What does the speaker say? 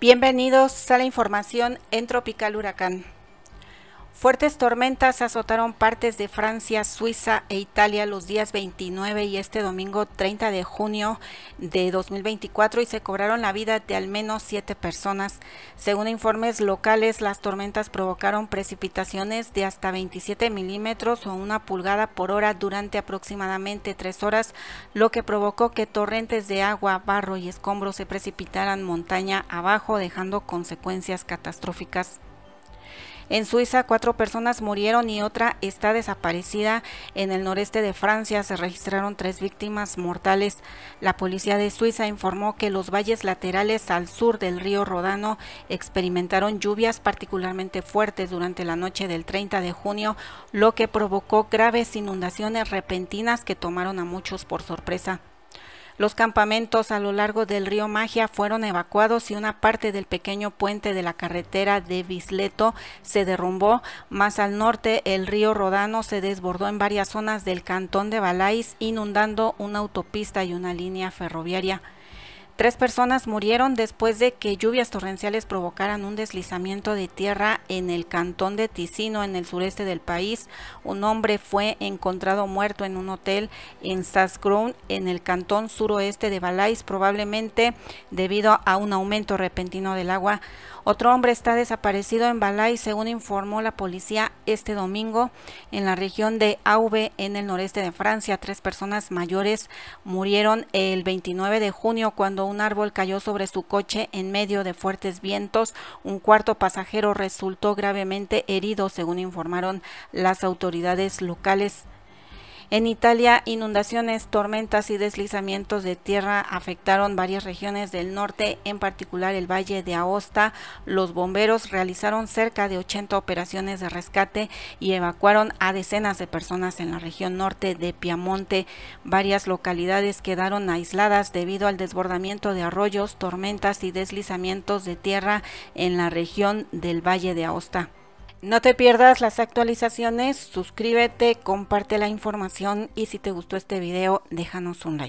Bienvenidos a la información en Tropical Huracán. Fuertes tormentas azotaron partes de Francia, Suiza e Italia los días 29 y este domingo 30 de junio de 2024 y se cobraron la vida de al menos siete personas. Según informes locales, las tormentas provocaron precipitaciones de hasta 27 milímetros o una pulgada por hora durante aproximadamente tres horas, lo que provocó que torrentes de agua, barro y escombros se precipitaran montaña abajo, dejando consecuencias catastróficas. En Suiza, cuatro personas murieron y otra está desaparecida. En el noreste de Francia se registraron tres víctimas mortales. La policía de Suiza informó que los valles laterales al sur del río Rodano experimentaron lluvias particularmente fuertes durante la noche del 30 de junio, lo que provocó graves inundaciones repentinas que tomaron a muchos por sorpresa. Los campamentos a lo largo del río Magia fueron evacuados y una parte del pequeño puente de la carretera de Bisleto se derrumbó. Más al norte, el río Rodano se desbordó en varias zonas del cantón de Balais, inundando una autopista y una línea ferroviaria. Tres personas murieron después de que lluvias torrenciales provocaran un deslizamiento de tierra en el cantón de Ticino, en el sureste del país. Un hombre fue encontrado muerto en un hotel en Sassgrund, en el cantón suroeste de Valais, probablemente debido a un aumento repentino del agua. Otro hombre está desaparecido en Balay, según informó la policía este domingo en la región de Aube, en el noreste de Francia. Tres personas mayores murieron el 29 de junio cuando un árbol cayó sobre su coche en medio de fuertes vientos. Un cuarto pasajero resultó gravemente herido, según informaron las autoridades locales. En Italia, inundaciones, tormentas y deslizamientos de tierra afectaron varias regiones del norte, en particular el Valle de Aosta. Los bomberos realizaron cerca de 80 operaciones de rescate y evacuaron a decenas de personas en la región norte de Piamonte. Varias localidades quedaron aisladas debido al desbordamiento de arroyos, tormentas y deslizamientos de tierra en la región del Valle de Aosta. No te pierdas las actualizaciones, suscríbete, comparte la información y si te gustó este video déjanos un like.